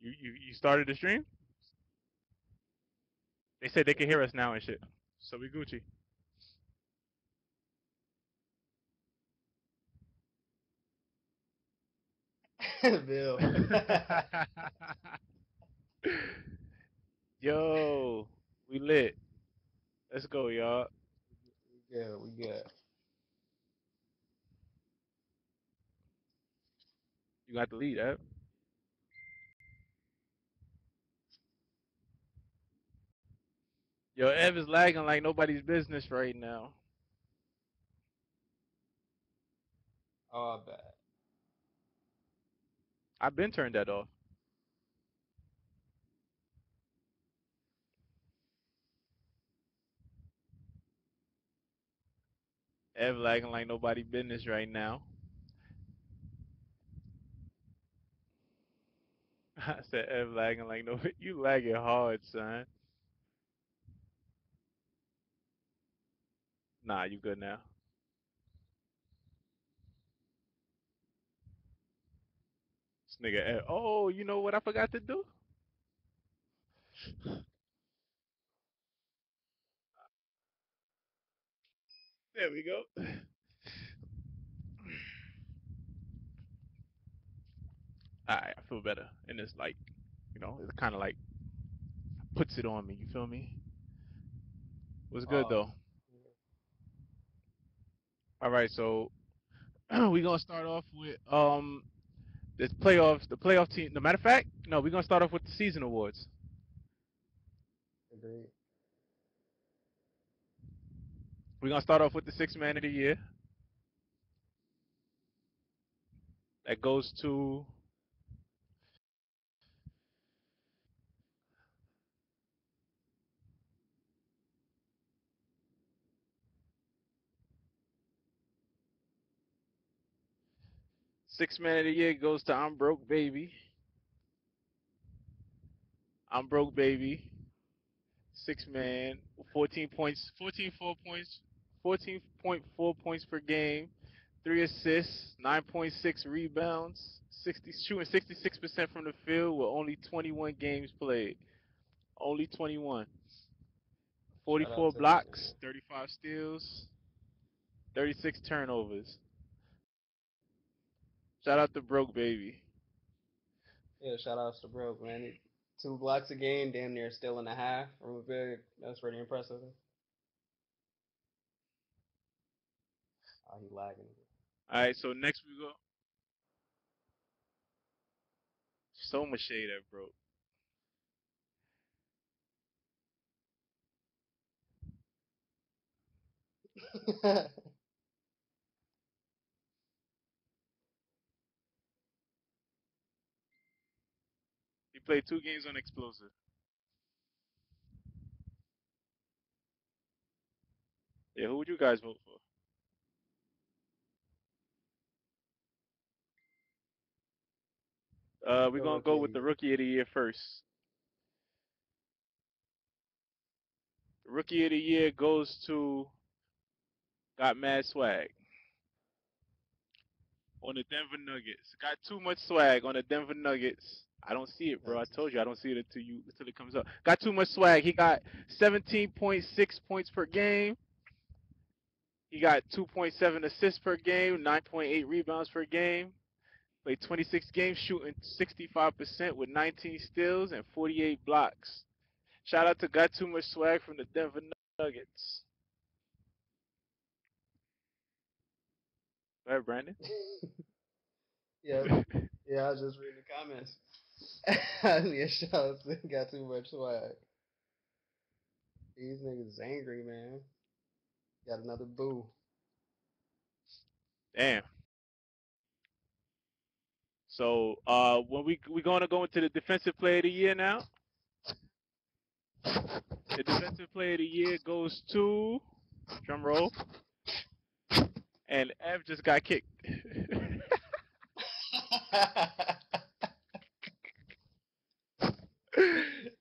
You you you started the stream? They said they can hear us now and shit. So we Gucci. Bill. Yo, we lit. Let's go, y'all. we good, we good. You got the lead, Ev. Yo, Ev is lagging like nobody's business right now. Oh, I bet. I've been turned that off. Ev lagging like nobody business right now. I said Ev lagging like nobody. you lagging hard, son. Nah, you good now. This nigga oh, you know what I forgot to do? There we go. Alright, I feel better. And it's like, you know, it kind of like puts it on me. You feel me? Was good Oh, though. All right, so we're gonna start off with um this playoffs, the playoff team. No matter of fact, no, we're gonna start off with the season awards. agreed. We're gonna start off with the six man of the year. That goes to six man of the year goes to I'm broke baby. I'm broke baby. Six man, 14 points, 14 four points, 14.4 points per game, three assists, 9.6 rebounds, 60 shooting 66% from the field with only 21 games played. Only 21. 44 blocks, 35 steals, 36 turnovers. Shout out to Broke Baby. Yeah, shout outs to Broke, man. Two blocks a game, damn near still in a half from a big. That's pretty impressive. Oh, he lagging. All right, so next we go. So much shade at Broke. He played two games on Explosive. Yeah, who would you guys vote for? Uh, we're gonna go with the the rookie of the year first. Rookie of the year goes to got mad swag on the Denver Nuggets. Got too much swag on the Denver Nuggets. I don't see it, bro. I told you I don't see it until you until it comes up. Got too much swag. He got 17.6 points per game. He got 2.7 assists per game, 9.8 rebounds per game. Played 26 games, shooting 65% with 19 steals and 48 blocks. Shout out to Got Too Much Swag from the Denver Nuggets. Go ahead, Brandon. yeah, yeah. I was just reading the comments. yeah, shout got too much swag. These niggas angry, man. Got another boo. Damn. So, uh, when we we gonna go into the defensive player of the year now. The defensive player of the year goes to drum roll, and Ev just got kicked.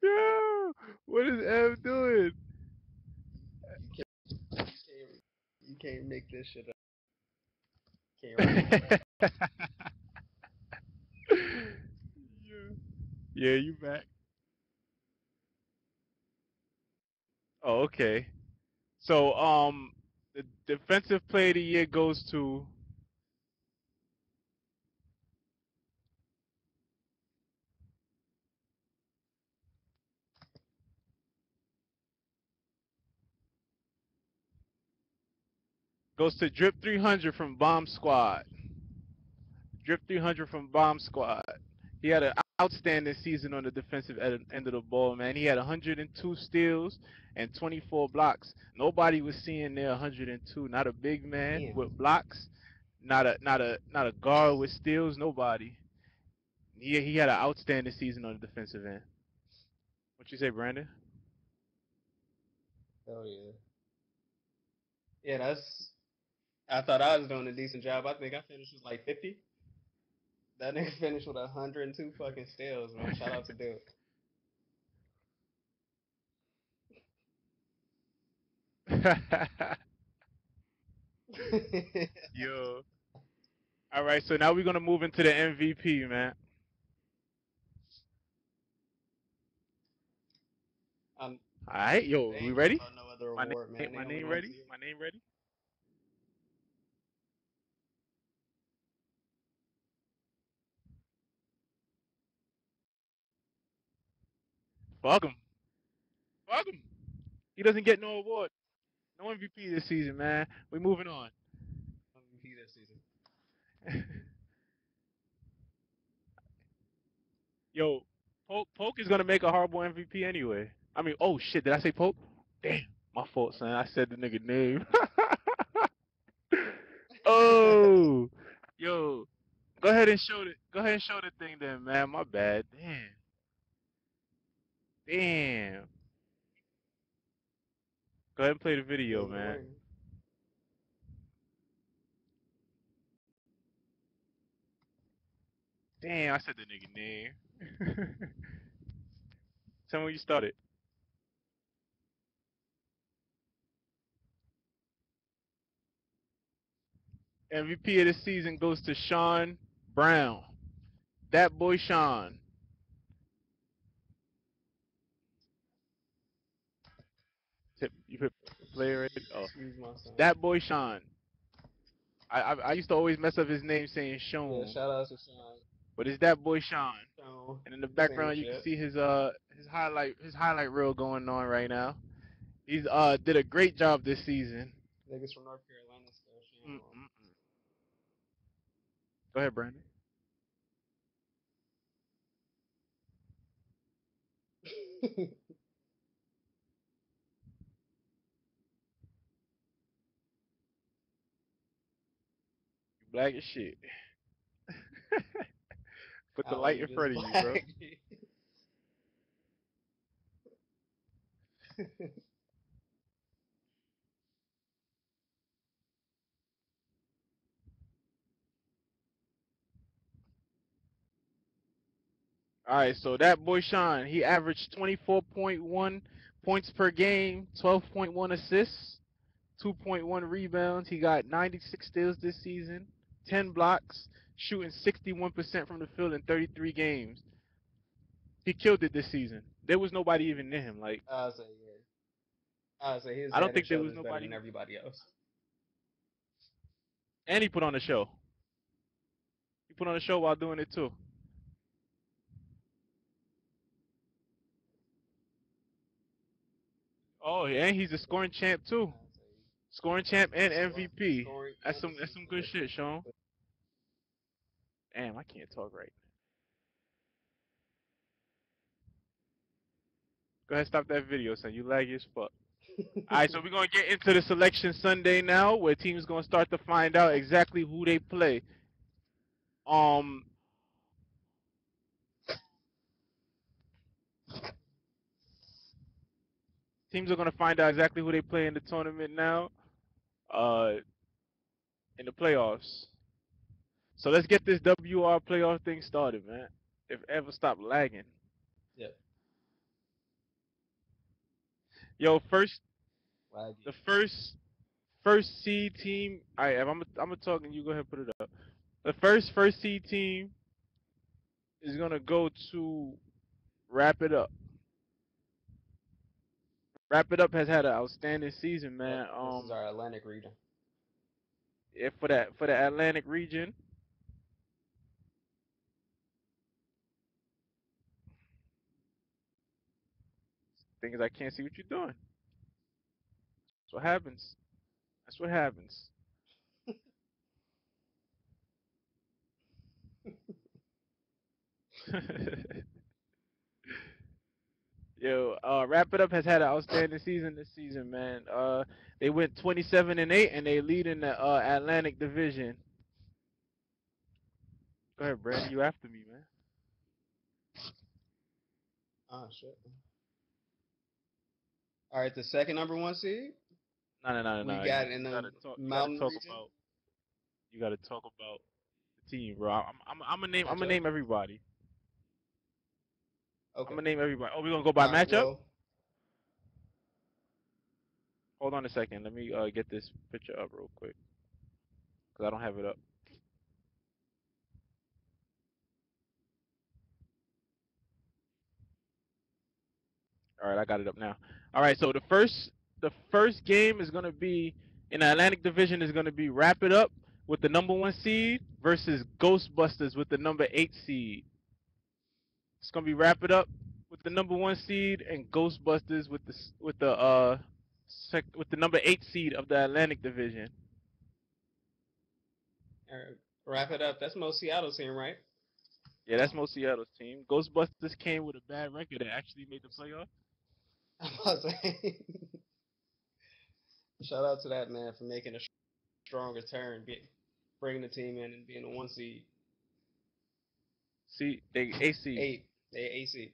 Yo, what is Ev doing? you, can't, you can't make this shit up. Write Yeah, you back. Oh, okay. So, um, the defensive player of the year goes to goes to Drip 300 from Bomb Squad. Drip 300 from Bomb Squad. He had an outstanding season on the defensive end of the ball, man. He had 102 steals and 24 blocks. Nobody was seeing there 102. Not a big man Damn. with blocks. Not a not a not a guard with steals. Nobody. He he had an outstanding season on the defensive end. What you say, Brandon? Hell yeah. Yeah, that's. I thought I was doing a decent job. I think I finished with like 50. That nigga finished with 102 fucking steals, man. Shout out to Duke. Yo. All right, so now we're gonna move into the MVP, man. um, All right, yo, we ready? No other My name, award. My name ready? My name ready? Fuck him. Fuck him. He doesn't get no award. No MVP this season, man. We moving on. MVP this season. Yo, Poke, Poke is gonna make a horrible MVP anyway. I mean, oh shit, did I say Poke? Damn, my fault, son. I said the nigga name. oh, yo, go ahead and show the, go ahead and show the thing then, man. My bad. Damn. Damn. Go ahead and play the video, man. Damn, I said the nigga name. Tell me when you started. MVP of the season goes to Sean Brown. That boy Sean. Tip, you put player right? Oh, Excuse my son. that boy Sean. I, I I used to always mess up his name saying yeah, Sean, shout out to Sean. but it's that boy Sean. Sean. And in the Same background, you can see his uh his highlight his highlight reel going on right now. He's uh did a great job this season. Niggas from North Carolina still. Mm, mm, mm. Go ahead, Brandon. black as shit. Put the How light in front of just you, bro. All right, so that boy Sean, he averaged 24.1 points per game, 12.1 assists, 2.1 rebounds. He got 96 steals this season, 10 blocks, shooting 61% from the field in 33 games. He killed it this season. There was nobody even near him. Like, I say yeah. I say his I don't think there was nobody- than everybody else. and he put on a show. He put on a show while doing it too. Oh, and he's a scoring champ too. I would say Scoring champ and MVP. That's some that's some good shit, Sean. Damn, I can't talk right. Go ahead, stop that video, son. You laggy as fuck. Alright, so we're gonna get into the selection Sunday now, where teams gonna start to find out exactly who they play. Um teams are gonna find out exactly who they play in the tournament now. Uh in the playoffs. So let's get this WR playoff thing started, man. If ever stop lagging. Yep. Yo, first Laggy. the first first seed team. All right, I'm I'm gonna talk and you go ahead and put it up. The first first seed team is gonna go to wrap it up. Wrap it up has had an outstanding season, man. Yep, Um, this is our Atlantic region. if for that for the Atlantic region. Thing is, I can't see what you're doing. That's what happens. That's what happens. Yo, uh, wrap it up has had an outstanding season this season, man. Uh, they went 27 and eight, and they lead in the uh, Atlantic Division. Go ahead, Brandon. You after me, man. Oh shit. All right, the second number one seed. No, no, no, no. We no. got you, in the gotta talk, you mountain gotta talk region? about. You gotta talk about the team, bro. I'm, I'm, I'm gonna name. I'm gonna name everybody. Okay. I'm gonna name everybody. Oh, we're gonna go by All right, matchup. well, Hold on a second. Let me uh, get this picture up real quick, cause I don't have it up. All right, I got it up now. All right, so the first the first game is gonna be in the Atlantic Division is gonna be Wrap It Up with the number one seed versus Ghostbusters with the number eight seed. It's gonna be Wrap It Up with the number one seed and Ghostbusters with the with the uh sec- with the number eight seed of the Atlantic Division. all right, wrap it up. That's most Seattle team, right? Yeah, that's most Seattle's team. Ghostbusters came with a bad record and actually made the playoff. I'm about to say. Shout out to that man for making a stronger turn, bringing the team in and being a one seed. See, they eight seed. Eight, they eight seed.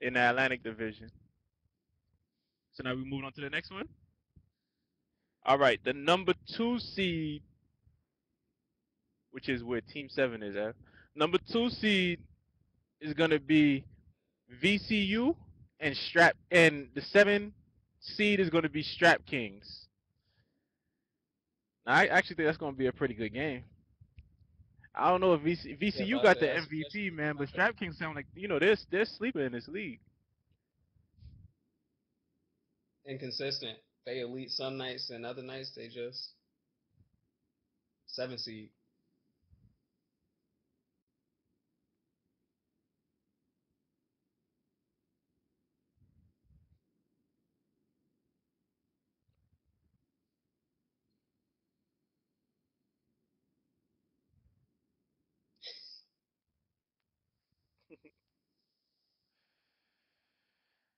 in the Atlantic Division. So now we move on to the next one. All right, the number two seed, which is where Team Seven is at. Number two seed is gonna be VCU and Strap, and the seven seed is gonna be Strap Kings. Now, I actually think that's gonna be a pretty good game. I don't know if VC, VCU about got the MVP, man, but Strap Kings sound like you know they're they're sleeping in this league. Inconsistent. They elite some nights and other nights they just seven seed.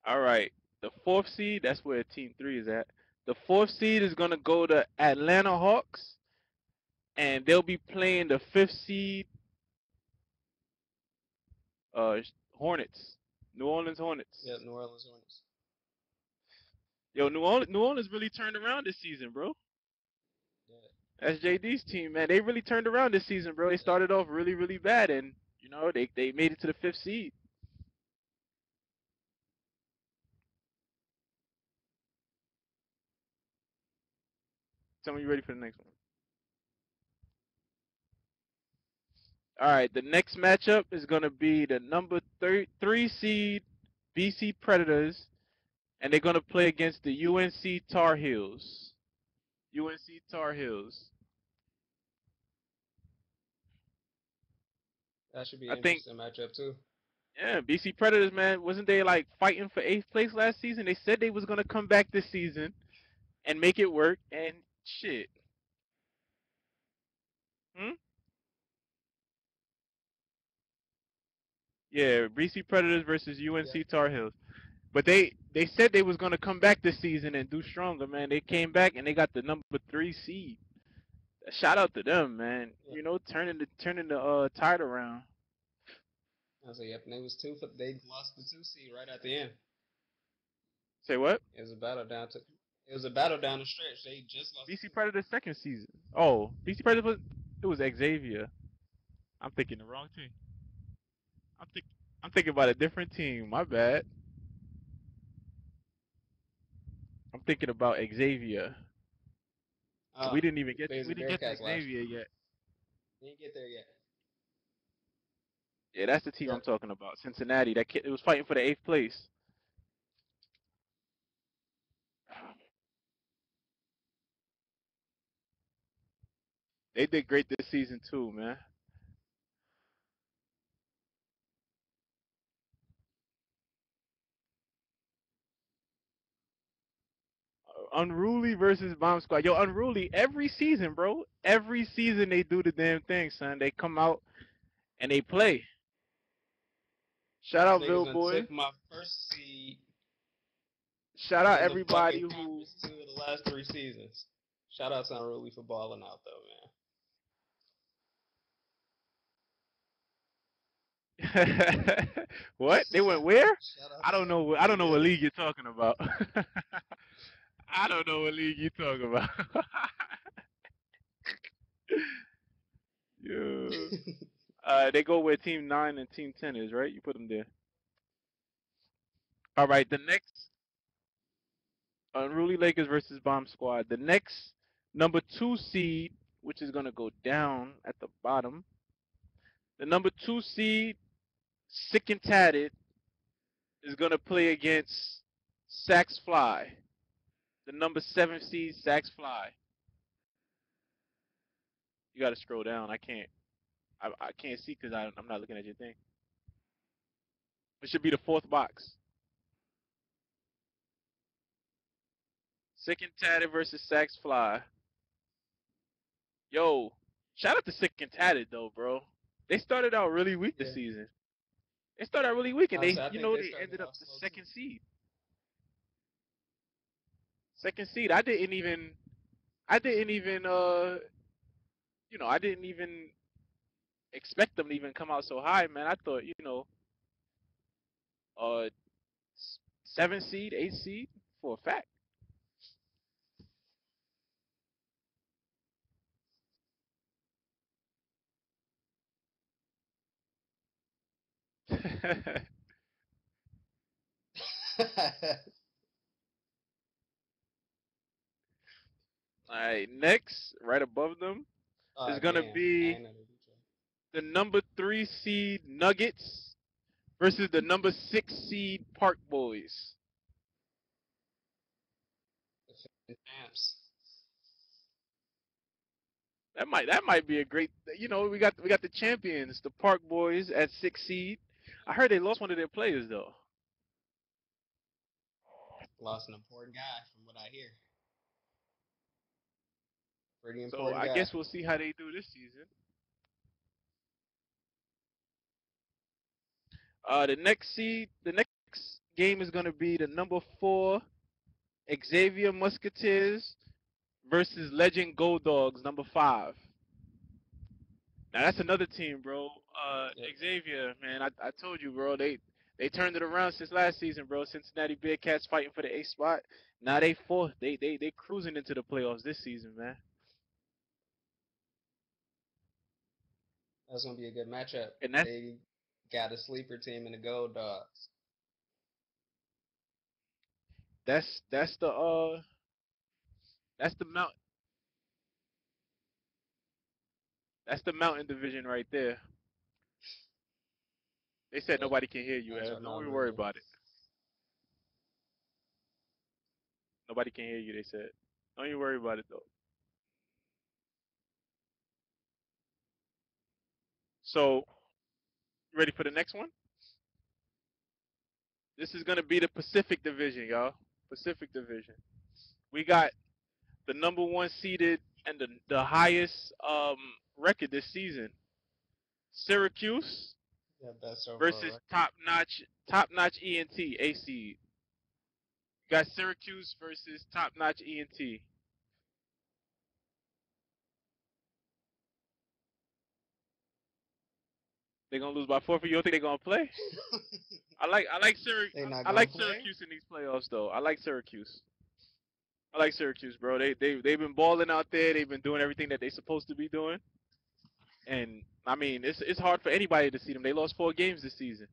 All right. The fourth seed, that's where team three is at. The fourth seed is gonna go to Atlanta Hawks, and they'll be playing the fifth seed, uh, Hornets, New Orleans Hornets. Yeah, New Orleans Hornets. Yo, New Orleans, New Orleans really turned around this season, bro. Yeah. That's JD's team, man. They really turned around this season, bro. They started off really, really bad, and you know they they made it to the fifth seed. Tell me you ready for the next one. All right, the next matchup is going to be the number thir- three seed BC Predators, and they're going to play against the UNC Tar Heels. UNC Tar Heels. That should be I an think- interesting matchup too. Yeah, BC Predators, man, wasn't they like fighting for eighth place last season? They said they was gonna come back this season and make it work, and shit. Hmm. Yeah, BC Predators versus UNC Yeah. Tar Heels, but they they said they was gonna come back this season and do stronger, man. They came back and they got the number three seed. Shout out to them, man. Yeah. You know, turning the turning the uh tide around. I was like, yep, and they was two they lost the two seed right at the end. Say what? It was a battle down to it was a battle down the stretch. They just lost. BC Predators second season. Oh, BC Predators was it was Xavier. I'm thinking the wrong team. I'm think I'm thinking about a different team. My bad. I'm thinking about Xavier. Uh, we didn't even get they we didn't get to Bearcats last Xavier yet. Didn't get there yet. Yeah, that's the team Yeah. I'm talking about. Cincinnati. That kid, it was fighting for the eighth place. They did great this season too, man. Unruly versus Bomb Squad. Yo, Unruly every season, bro. Every season they do the damn thing, son. They come out and they play. Shout out Bill Boy. my first seed. Shout out everybody who of the last three seasons. Shout out to Unruly for balling out though, man. what? They went where? I don't know. what- I don't know what league you're talking about. I don't know what league you're talking about. Yo. Uh, they go where Team Nine and Team Ten is, right? You put them there. All right. The next Unruly Lakers versus Bomb Squad. The next number two seed, which is gonna go down at the bottom. The number two seed, Sick and Tatted, is gonna play against Sax Fly. The number seven seed, Sax Fly. You gotta scroll down. I can't. I, I can't see because I'm not looking at your thing. It should be the fourth box. Sick and Tatted versus Sax Fly. Yo, shout out to Sick and Tatted though, bro. They started out really weak this Yeah. season. They started out really weak, and they, I you know, they they ended up the too. second seed. Second seed. I didn't even, I didn't even, uh, you know, I didn't even expect them to even come out so high, man. I thought, you know, uh, seven seed, eight seed for a fact. All right, next, right above them, Oh, It's gonna damn. Be- ain't know they did that. the number three seed Nuggets versus the number six seed Park Boys. That might that might be a great. You know, we got we got the champions, the Park Boys at six seed. I heard they lost one of their players though. Lost an important guy from what I hear. Pretty So I guy. guess we'll see how they do this season. Uh, the next seed, the next game is gonna be the number four Xavier Musketeers versus Legend Gold Dogs, number five. Now that's another team, bro. Uh, Yep. Xavier, man, I, I told you, bro. They they turned it around since last season, bro. Cincinnati Bearcats fighting for the eighth spot. Now they fourth. They they they cruising into the playoffs this season, man. That's gonna be a good matchup. And that's- they got a sleeper team in the Gold Dogs. That's that's the uh that's the mount that's the mountain division right there. They said Yep. nobody can hear you. Don't I'm worry about it. Nobody can hear you, they said. Don't you worry about it though. So ready for the next one? This is gonna be the Pacific Division, y'all. Pacific Division. We got the number one seeded and the the highest um record this season. Syracuse Yeah, versus top notch top notch ENT AC. You got Syracuse versus top notch ENT. They're gonna lose by four for you. Don't think they're gonna play? I like I like They Syracuse. I like play? Syracuse in these playoffs though. I like Syracuse. I like Syracuse, bro. They they they've been balling out there. They've been doing everything that they're supposed to be doing. And I mean, it's it's hard for anybody to see them. They lost four games this season.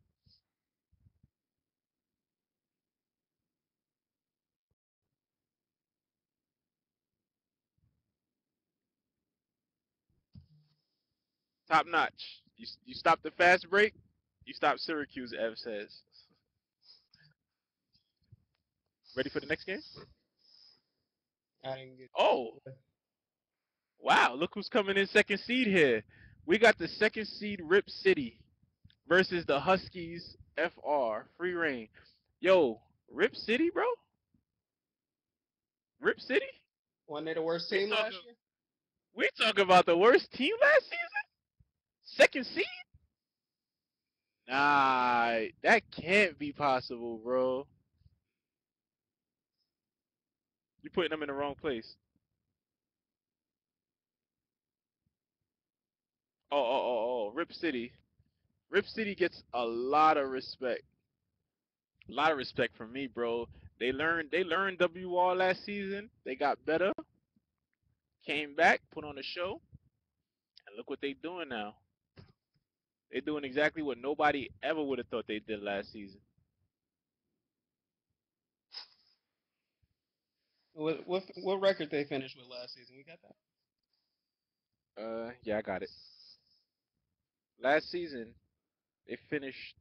Top notch. You you stop the fast break. You stop Syracuse, Ev says. Ready for the next game? I didn't get. Oh, wow! Look who's coming in second seed here. We got the second seed Rip City versus the Huskies FR Free Reign. Yo, Rip City, bro. Rip City? Wasn't they the worst We team last talking- year? We talking about the worst team last season? Second seed? Nah, that can't be possible, bro. You're putting them in the wrong place. Oh, oh, oh, oh, Rip City. Rip City gets a lot of respect. A lot of respect from me, bro. They learned they learned WR last season. They got better. Came back, put on a show, and look what they doing now. They're doing exactly what nobody ever would have thought they did last season. What what what record they finished with last season? We got that. Uh, yeah, I got it. Last season, they finished.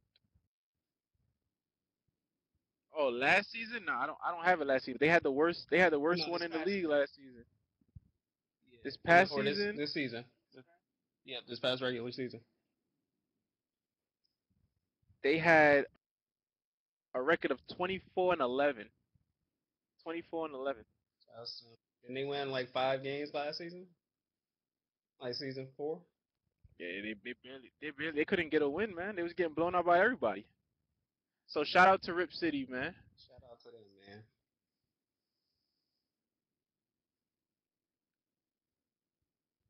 Oh, last season? No, I don't. I don't have it last season. They had the worst. They had the worst No, one in the league season. last season. This past or this- season? This, season. Yeah, this past regular season. They had a record of 24 and 11. 24 and 11. That's, uh, Didn't they win like five games last season? Like season four? Yeah, they, they barely, they barely, they couldn't get a win, man. They was getting blown out by everybody. So shout out to Rip City, man. Shout out to them, man.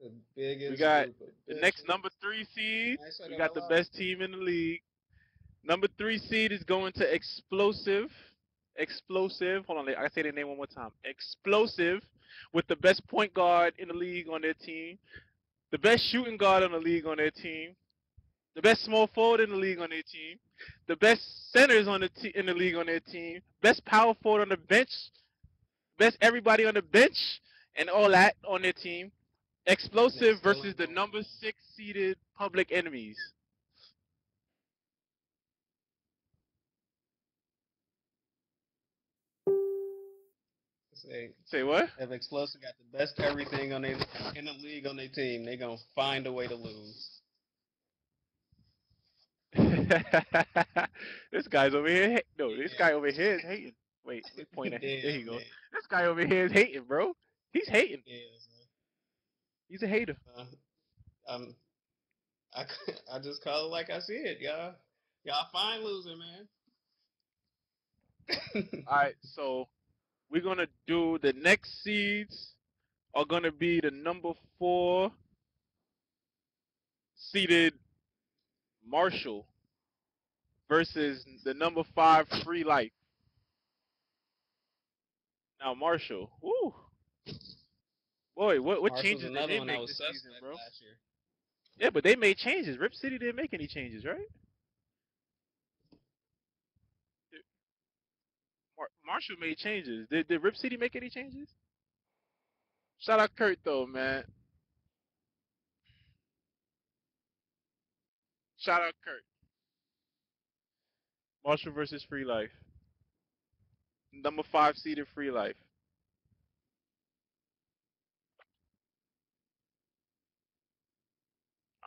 The biggest. We got The next number three seed, we got the best team in the league. Number three seed is going to Explosive. Explosive. Hold on, I gotta say their name one more time. Explosive, with the best point guard in the league on their team, the best shooting guard in the league on their team, the best small forward in the league on their team, the best centers on the te- in the league on their team, best power forward on the bench, best everybody on the bench, and all that on their team. Explosive versus the number six seeded Public Enemies. Say, Say what? if Explosive got the best everything on their in the league on their team, they gonna find a way to lose. this guy's over here. No, this Yeah. guy over here is hating. Wait, let me point at him. There you go. man. This guy over here is hating, bro. He's hating. Yeah, He's a hater. uh, um, I I just call it like I see it, y'all. Y'all fine losing, man. All right, so we're gonna do the next seeds are gonna be the number four seeded Marshall versus the number five Free Life. Now Marshall, woo, boy, what what Marshall's changes did they make this season, bro? Yeah, but they made changes. Rip City didn't make any changes, right? Marshall made changes. Did, did Rip City make any changes? Shout out Kurt though, man. Shout out Kurt. Marshall versus Free Life. Number five seeded Free Life.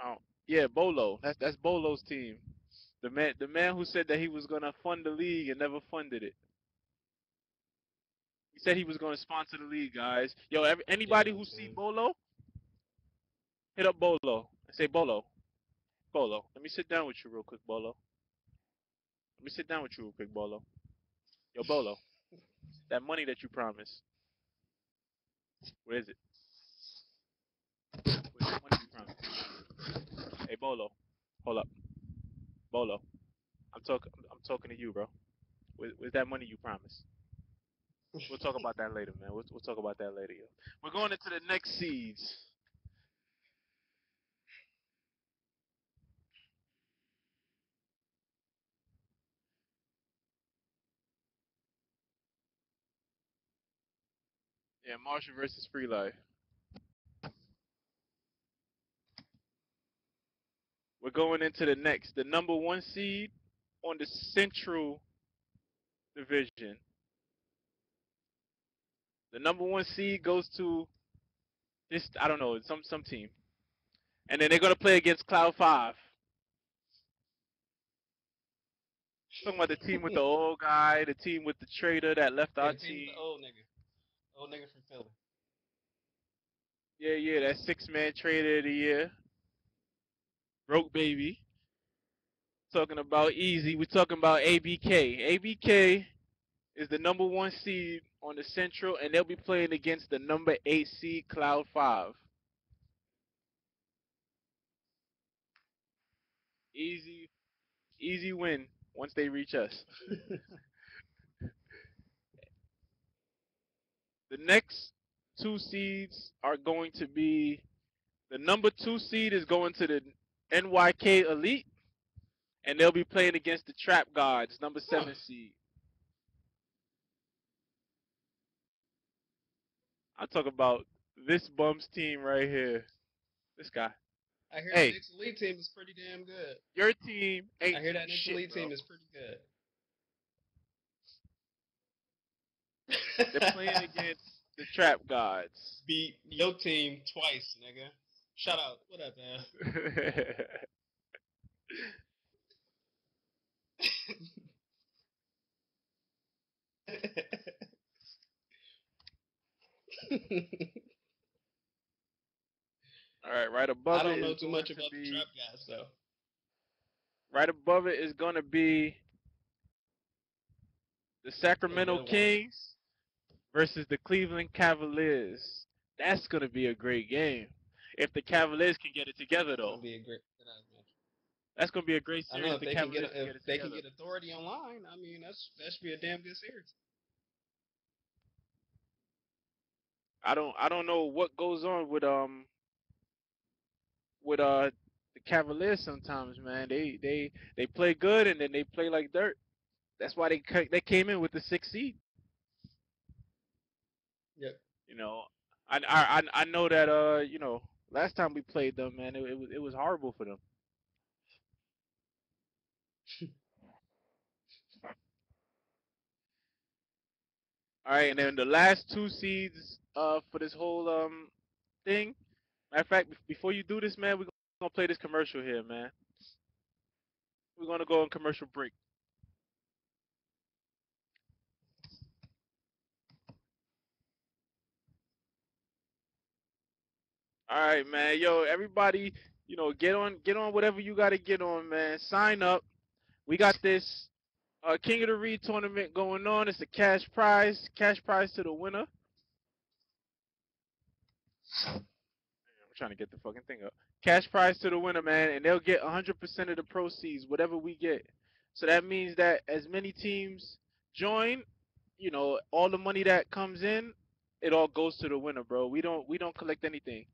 Oh, yeah, Bolo. That's that's Bolo's team. The man, the man who said that he was gonna fund the league and never funded it. He said he was gonna sponsor the league, guys. Yo, every, anybody Yeah, who see Bolo, hit up Bolo and say Bolo, Bolo. Let me sit down with you real quick, Bolo. Let me sit down with you real quick, Bolo. Yo, Bolo, that money that you promised, where is it? Where's that money you promised? Hey, Bolo, hold up, Bolo. I'm talking. I'm talking to you, bro. Where, where's that money you promised? We'll talk about that later, man. We'll, we'll talk about that later, yo. We're going into the next seeds. Yeah, Marshall versus Free Life. We're going into the next, the number one seed on the Central Division. The number one seed goes to this. I don't know, some some team, and then they're gonna play against Cloud Five. Talking about the team with the old guy, the team with the trader that left Yeah, our team team. the old nigga. Old nigga from Philly. Yeah, yeah, that six man trader of the year. Broke baby. Talking about easy. We're talking about ABK. ABK is the number one seed on the Central, and they'll be playing against the number eight seed Cloud Five. Easy, easy win once they reach us. The next two seeds are going to be the number two seed is going to the NYK Elite, and they'll be playing against the Trap Gods, number seven seed. I talk about this bums team right here. This guy. I hear Hey. the Knicks elite team is pretty damn good. Your team ain't I hear that Knicks shit, elite bro. team is pretty good. They're playing against the Trap Gods. Beat your team twice, nigga. Shout out. What up, man? All right, right above I don't it know too going much to about the be- trap guys, though. Right above it is going to be the Sacramento good one. Kings versus the Cleveland Cavaliers. That's going to be a great game. If the Cavaliers can get it together, though, be a great. good ass match. that's going to be a great I series. know if the they can get Cavaliers if it they can get authority online. I mean, that's that should be a damn good series. I don't I don't know what goes on with um with uh the Cavaliers sometimes, man. They they they play good and then they play like dirt. That's why they they came in with the sixth seed. Yep. You know, I I I- know that uh you know last time we played them, man, it, it was it was horrible for them. All right, and then the last two seeds uh for this whole um thing. Matter of fact, before you do this, man, we're gonna play this commercial here, man. We're gonna go on commercial break. All right, man. Yo, everybody, you know, get on, get on whatever you got to get on, man. Sign up. We got this uh, King of the Reed tournament going on. It's a cash prize, cash prize to the winner. I'm trying to get the fucking thing up. Cash prize to the winner, man, and they'll get 100% of the proceeds, whatever we get. So that means that as many teams join, you know, all the money that comes in, it all goes to the winner, bro. We don't we don't collect anything.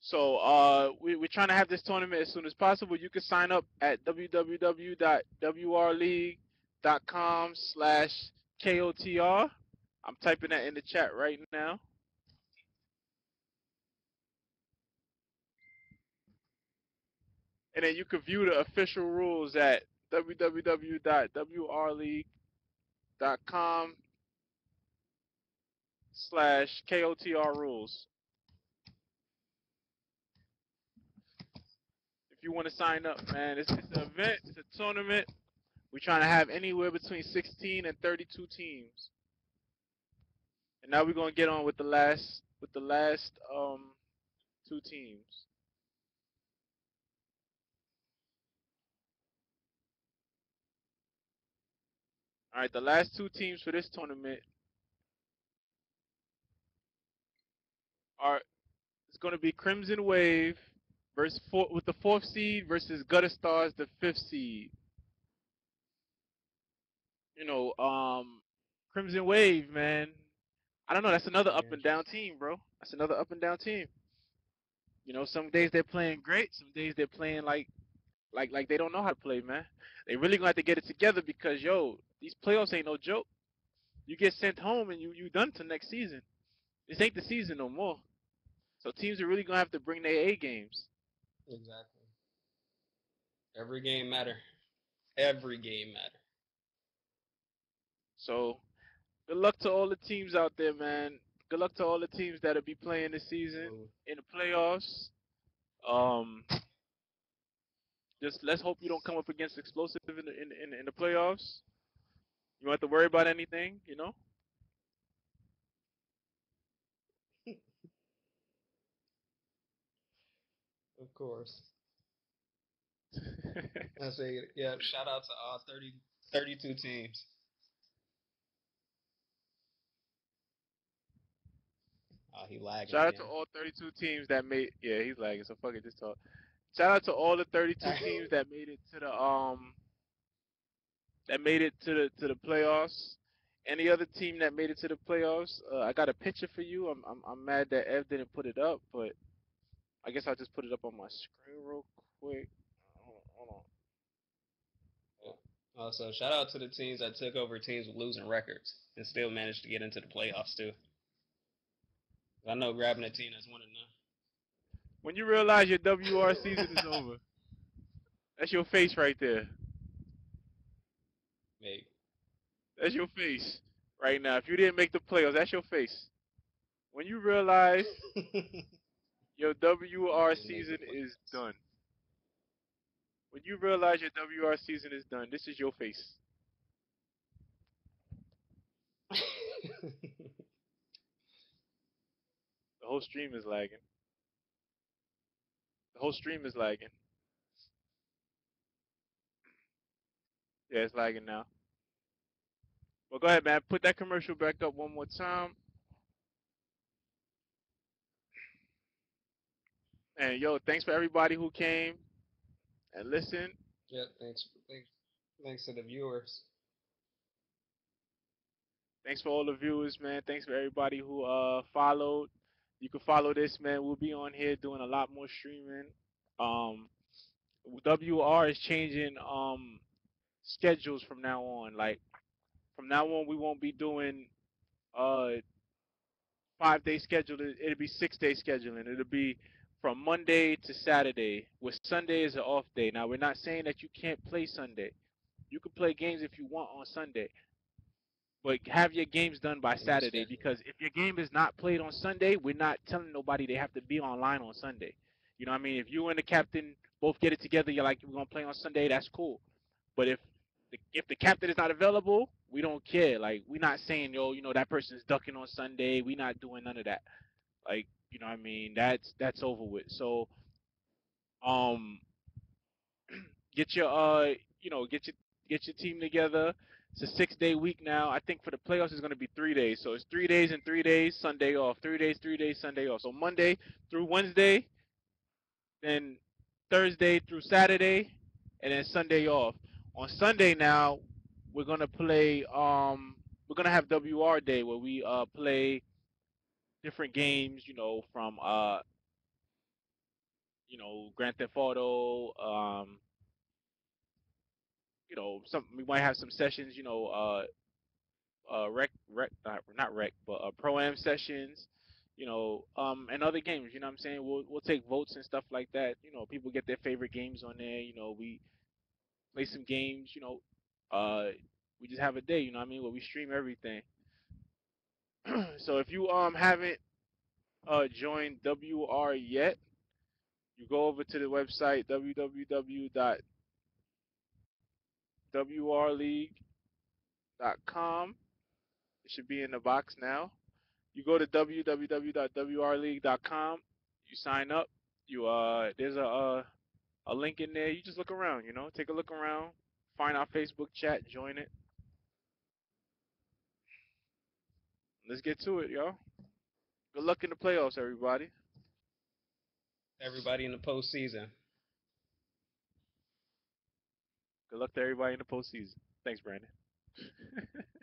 So uh, we, we're trying to have this tournament as soon as possible. You can sign up at www.wrleague.com slash KOTR. I'm typing that in the chat right now. And then you can view the official rules at www.wrleague.com slash KOTR rules. If you want to sign up, man, it's, it's an event, it's a tournament. We're trying to have anywhere between 16 and 32 teams. And now we're gonna get on with the last with the last um two teams. All right, the last two teams for this tournament are it's going to be Crimson Wave versus four, with the fourth seed versus Gutter Stars, the fifth seed. You know, um, Crimson Wave, man. I don't know. That's another up and down team, bro. That's another up and down team. You know, some days they're playing great. Some days they're playing like, like, like they don't know how to play, man. They really gonna have to get it together because yo, these playoffs ain't no joke. You get sent home and you you done to next season. This ain't the season no more. So teams are really gonna have to bring their A games. Exactly. Every game matter. Every game matter. So, good luck to all the teams out there, man. Good luck to all the teams that'll be playing this season Ooh. in the playoffs. Um, just let's hope you don't come up against explosive in the in, in, in the playoffs. You don't have to worry about anything, you know. Of course. I say, yeah, shout out to all 30, 32 teams. Oh, he lagging. Shout out again. to all 32 teams that made. Yeah, he's lagging. So fuck it, just talk. Shout out to all the 32 teams that made it to the um. That made it to the to the playoffs. Any other team that made it to the playoffs, uh, I got a picture for you. I'm, I'm I'm mad that Ev didn't put it up, but I guess I'll just put it up on my screen real quick. Hold on, hold on. Also, shout out to the teams that took over teams with losing records and still managed to get into the playoffs too. I know grabbing a team that's winning now. When you realize your WR season is over, that's your face right there. Maybe. That's your face right now. If you didn't make the playoffs, that's your face. When you realize your WR Didn't make the season is done. When you realize your WR season is done, this is your face. The whole stream is lagging. The whole stream is lagging. Yeah, it's lagging now. Well, go ahead, man. Put that commercial back up one more time. And yo, thanks for everybody who came and listened. yeah, thanks, thanks, thanks to the viewers. Thanks for all the viewers, man. Thanks for everybody who uh followed. You can follow this, man. We'll be on here doing a lot more streaming. Um, WR is changing um schedules from now on. Like from now on, we won't be doing uh five day schedule. It- It'll be six day scheduling. It'll be from Monday to Saturday, with Sunday is an off day. Now we're not saying that you can't play Sunday. You can play games if you want on Sunday, but have your games done by Saturday because if your game is not played on Sunday, we're not telling nobody they have to be online on Sunday. You know what I mean? If you and the captain both get it together, you're like, we're gonna play on Sunday, that's cool. But if the, if the captain is not available, we don't care. Like we're not saying, yo, you know, that person's ducking on Sunday. We're not doing none of that. Like, you know I mean? That's that's over with. So um get your uh you know, get your get your team together. It's a six day week now. I think for the playoffs it's gonna be three days. So it's three days and three days, Sunday off. Three days, three days, Sunday off. So Monday through Wednesday, then Thursday through Saturday, and then Sunday off. On Sunday now, we're gonna play um we're gonna have WR day where we uh play different games, you know, from uh you know, Grand Theft Auto, um you know, some we might have some sessions, you know, uh uh rec rec not, not rec, but uh pro am sessions, you know, um and other games, you know what I'm saying? We'll we'll take votes and stuff like that. You know, people get their favorite games on there, you know, we play some games, you know, uh we just have a day, you know what I mean, where we stream everything. so if you um haven't uh joined WR yet, you go over to the website www.wrleague.com. It should be in the box now. You go to www.wrleague.com. You sign up. You uh, there's a uh, a link in there. You just look around. You know, take a look around. Find our Facebook chat. Join it. Let's get to it, y'all. Good luck in the playoffs, everybody. Everybody in the postseason. Good luck to everybody in the postseason. Thanks, Brandon.